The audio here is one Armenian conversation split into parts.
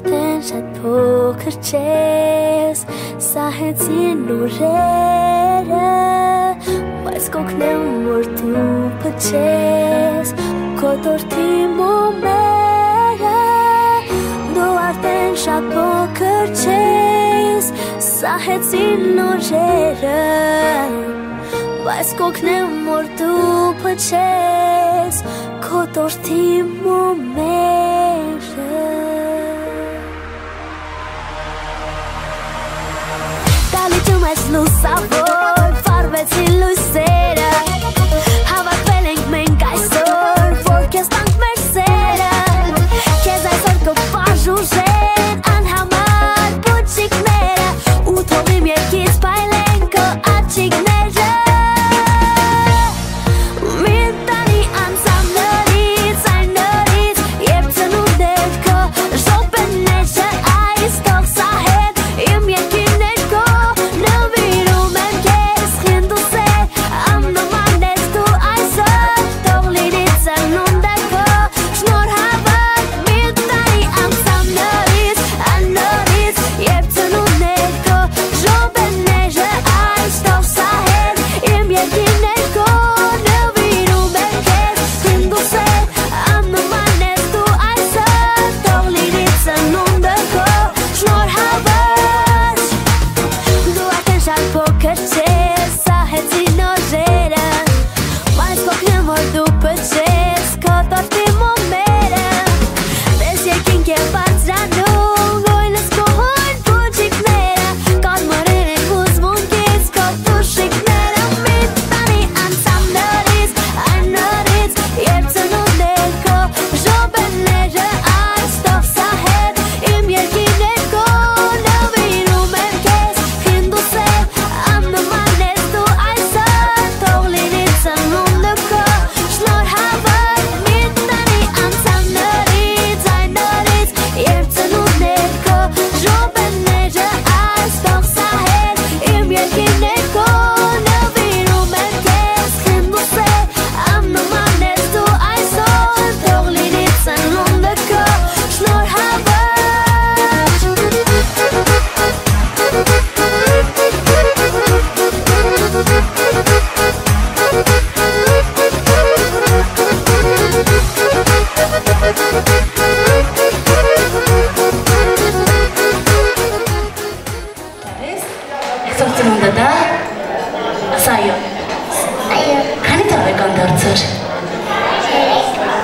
porten și aduc cărces Să hățin lurere Mai scocne mult după ces Cotor timpul mere Doar ten și aduc cărces Să hățin lurere Mai scocne mult după ces Cotor timpul mere Հիշում ես լուսավոր, վարվեցի լույսեր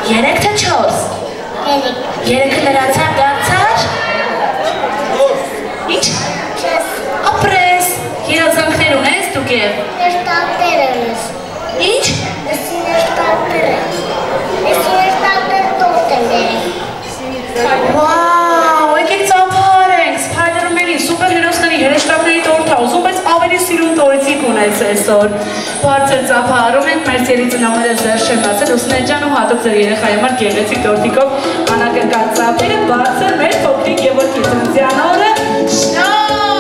Երեք թե չորս։ Երեք։ Երեքը լրացար դարձար։ Ինչ։ Չես։ Ապրես։ Երազանքներ ունես դուք եւ։ ծնողները ձեր չեմ ասել, Ուսնեջան ու հատուկ ձեր երեխայի համար գեղեցիկ տորտիկով անակնկալ ծափերը բարձր մեր փոքրիկ Գևորգի ծննդյան օրը շնորհ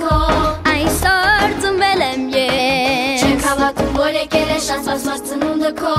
քո Այսօր ծնվել եմ ես Չեն քաղաքում որ եկել է շանսված ծնունդը քո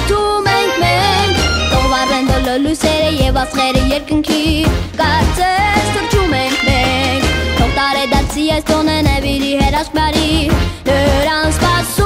Նկատում ենք մենք Տողվարեն դոլոր լույսերը և ասխերը երկնքի Կարծես թրջում ենք մենք Թող տարեդացի այս տոնը նևիրի հերաշկ բարի Նրան սպասում